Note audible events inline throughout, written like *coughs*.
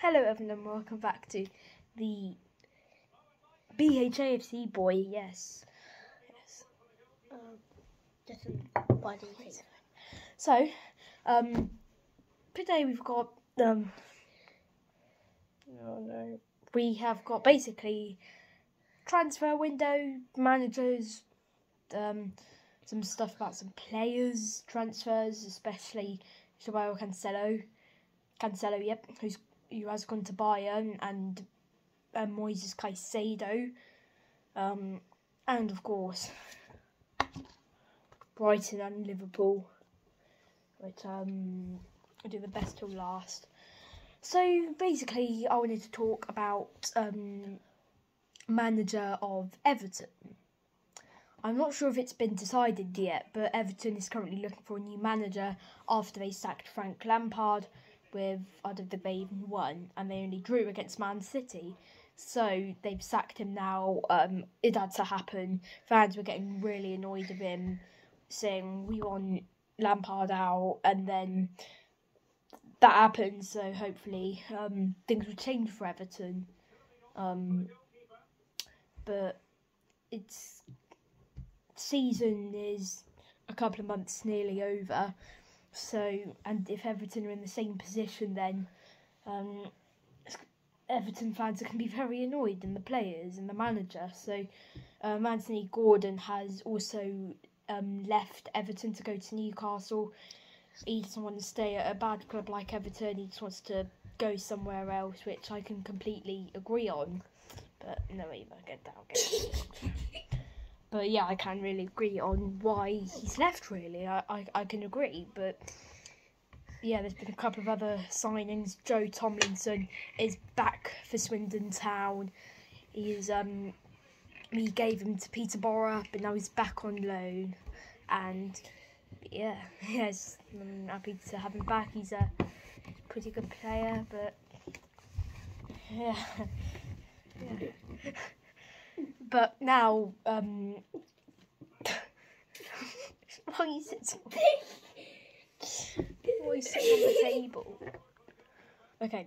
Hello everyone, welcome back to the BHAFC boy. Yes, yes. Um, just why do? So, um, today we've got um, oh no, we have got basically transfer window managers, um, some stuff about some players transfers, especially Joao Cancelo. Cancelo, yep, who's who has gone to Bayern, and um, Moises Caicedo, um, and of course Brighton and Liverpool, which um, do the best till last. So basically, I wanted to talk about um, manager of Everton. I'm not sure if it's been decided yet, but Everton is currently looking for a new manager after they sacked Frank Lampard with I don't think they even won, and they only drew against Man City. So they've sacked him now. Um, it had to happen. Fans were getting really annoyed of him, saying we want Lampard out, and then that happened. So hopefully um, things will change for Everton. Um, but it's season is a couple of months nearly over. So, and if Everton are in the same position, then um, Everton fans can be very annoyed, and the players and the manager. So, um, Anthony Gordon has also um, left Everton to go to Newcastle. He doesn't want to stay at a bad club like Everton. He just wants to go somewhere else, which I can completely agree on. But no, I'll get down. *laughs* But yeah, I can really agree on why he's left. Really, I, I, I can agree, but yeah, there's been a couple of other signings. Joe Tomlinson is back for Swindon Town. He's um he gave him to Peterborough, but now he's back on loan, and yeah, *laughs* yes, I'm happy to have him back. He's a pretty good player, but yeah. *laughs* yeah. But now, um, *laughs* why you sit *laughs* why on the table? Okay.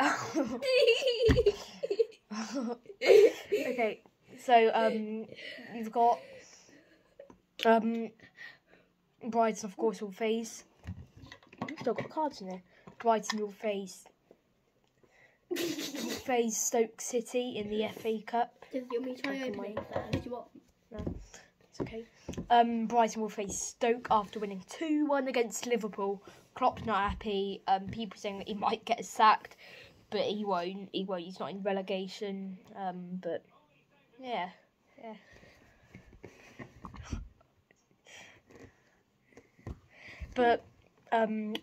*laughs* okay, so um, you've got um, Brighton, of course, will face. Still got cards in there. Brighton will face face Stoke City in the FA Cup. Does you want me to try Okay, opening mine. first? You want? It's okay. Um, Brighton will face Stoke after winning 2 1 against Liverpool. Klopp not happy. Um, people saying that he might get sacked, but he won't. He won't. He's not in relegation. Um, but yeah, yeah. But um,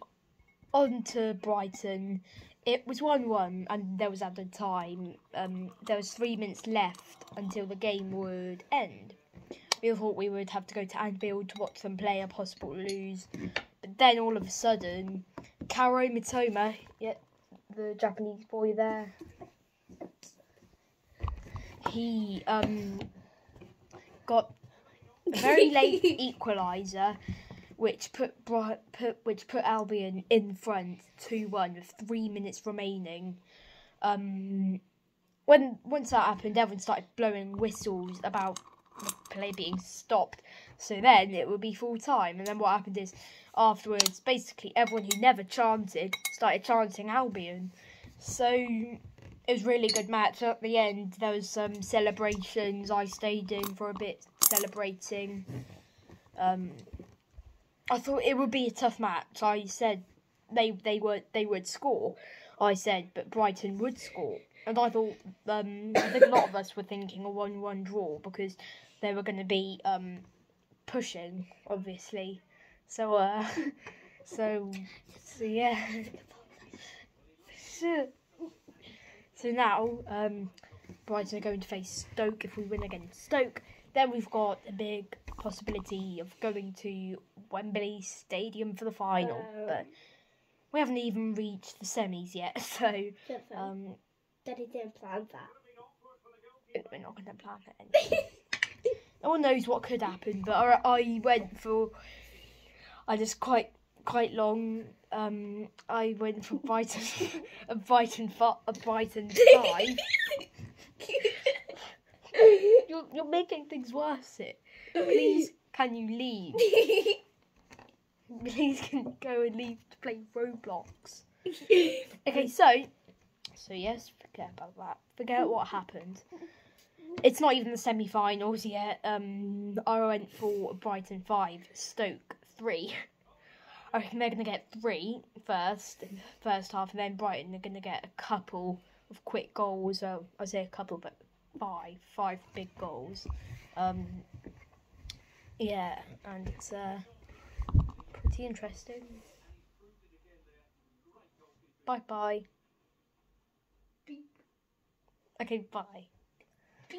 on to Brighton. It was 1 1 and there was added time. Um, there was three minutes left until the game would end. We thought we would have to go to Anfield to watch them play a possible lose. But then all of a sudden, Kaoru Mitoma, yep, the Japanese boy there, he um got a very *laughs* late equaliser, which put put which put Albion in front two one with three minutes remaining. Um, when once that happened, everyone started blowing whistles about the play being stopped. So then it would be full time, and then what happened is afterwards, basically everyone who never chanted started chanting Albion. So it was really good match. At the end, there was some celebrations. I stayed in for a bit celebrating. Um, I thought it would be a tough match. I said they they would they would score. I said, but Brighton would score, and I thought um, I think a lot of us were thinking a one-one draw because they were going to be um, pushing, obviously. So uh, *laughs* so so yeah. So, *laughs* so now um, Brighton are going to face Stoke if we win against Stoke. Then we've got a big possibility of going to Wembley Stadium for the final, Oh. but we haven't even reached the semis yet, *laughs* so um, um, Daddy didn't plan that. we're not going to plan it. Anyway. *laughs* no one knows what could happen, but I, I went for. I just quite quite long. Um, I went for Brighton, *laughs* a Brighton, fi- a Brighton five. You're, you're making things worse. It. Please, *laughs* can you leave? *laughs* Please, can you go and leave to play Roblox? *laughs* Okay, so, so yes, forget about that. Forget what happened. It's not even the semi-finals yet. Um, I went for Brighton five, Stoke three. I reckon they're gonna get three first, in the first half, and then Brighton are gonna get a couple of quick goals. Well, I say a couple, but five, five big goals. Um, yeah, and it's uh, pretty interesting. Bye bye. Okay, bye. *laughs*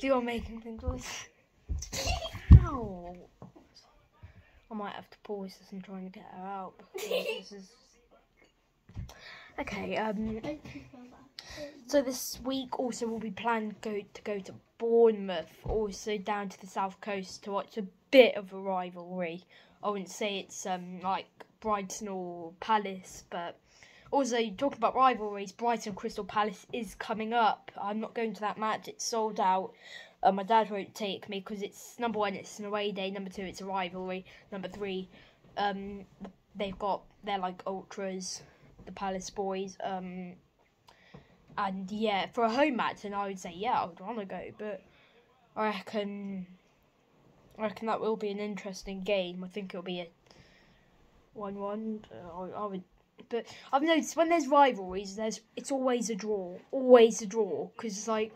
Do you are making things worse. Ow. I might have to pause this and trying to get her out *laughs* this is. Okay, um, so this week also will be planned go to go to Bournemouth, also down to the south coast to watch a bit of a rivalry. I wouldn't say it's um like Brighton or Palace, but also talking about rivalries, Brighton Crystal Palace is coming up. I'm not going to that match; it's sold out. Uh, my dad won't take me because it's number one, it's an away day. Number two, it's a rivalry. Number three, um, they've got they're like ultras, the Palace boys. Um, and yeah, for a home match, and I would say yeah, I would want to go, but I reckon, I reckon that will be an interesting game. I think it'll be a one-one. I, I would, but I've noticed when there's rivalries, there's it's always a draw, always a draw, because it's like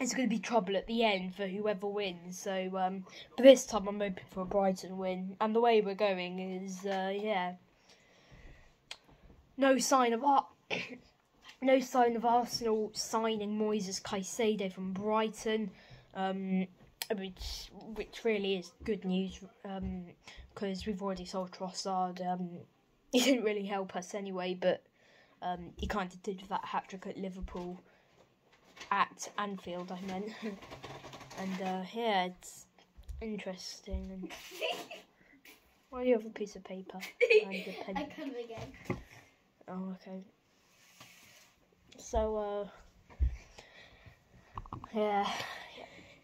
it's going to be trouble at the end for whoever wins. So, um, but this time I'm hoping for a Brighton win, and the way we're going is, uh, yeah, no sign of Ar- no sign of Arsenal signing Moises Caicedo from Brighton, um, which which really is good news because we've already sold Trossard. Um, *laughs* he didn't really help us anyway, but um, he kind of did that hat trick at Liverpool at Anfield, I meant. *laughs* and uh, yeah, it's interesting. And *laughs* why do you have a piece of paper and a pen? I come again. Oh, okay. So, uh, yeah,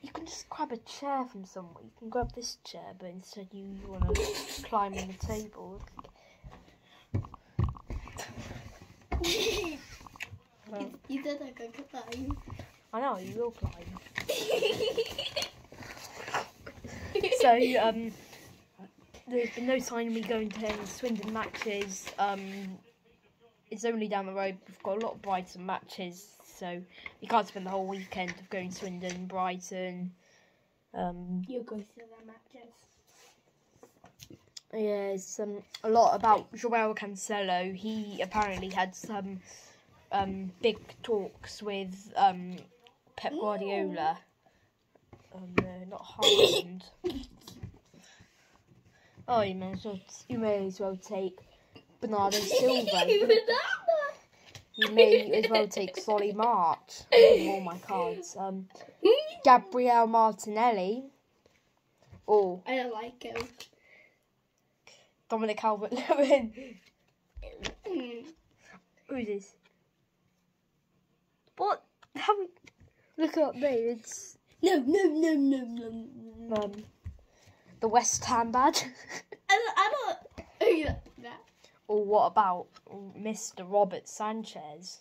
you can just grab a chair from somewhere. You can grab this chair, but instead you want to climb on the table. Well, You said I could climb. I know you will climb. So, um, there's been no sign of me going to any Swindon matches. Um, it's only down the road. We've got a lot of Brighton matches, so you can't spend the whole weekend of going to Swindon, Brighton. Um, You go through the matches. yeah, it's um, a lot about Joao Cancelo. He apparently had some um, big talks with um, Pep Guardiola. Um, no, not Haaland. *coughs* oh, you may as well, you may as well take Bernardo Silva. *laughs* You may as well take Solly March. *laughs* all my cards. Um, Gabriel Martinelli. Oh. I don't like him. Dominic Calvert Lewin. Mm. Who's this? What? How? Look up me. It's No, no, no, no, no, no. um the West Ham badge. *laughs* I don't. I don't. Oh, or what about Mr. Robert Sanchez?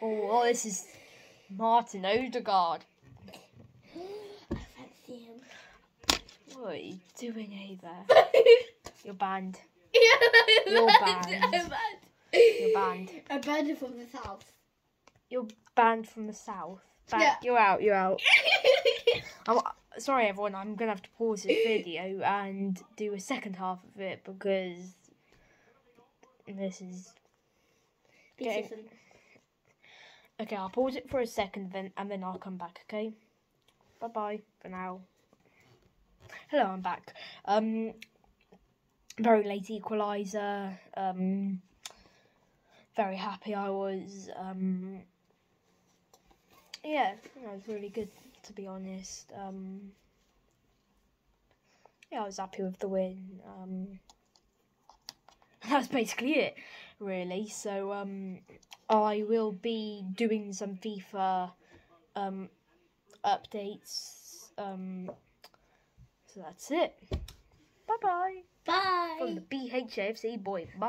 Oh, oh, this is Martin Odegaard. I fancy him. What are you doing, Ava? *laughs* You're banned. You're *laughs* You're banned. I'm banned. You're banned. I'm banned from the south. You're banned from the south. Ban- Yeah. You're out. You're out. *laughs* Sorry, everyone. I'm gonna have to pause this *laughs* video and do a second half of it because this is Okay. okay. I'll pause it for a second, then and then I'll come back. Okay. Bye bye for now. Hello, I'm back. Um, very late equalizer. Um, very happy I was. Um, yeah, that was really good to be honest. Um, yeah, I was happy with the win. Um, *laughs* that's basically it, really. So um, I will be doing some FIFA um, updates. Um, so that's it. Bye bye Bye. from the BHFC boy. Bye.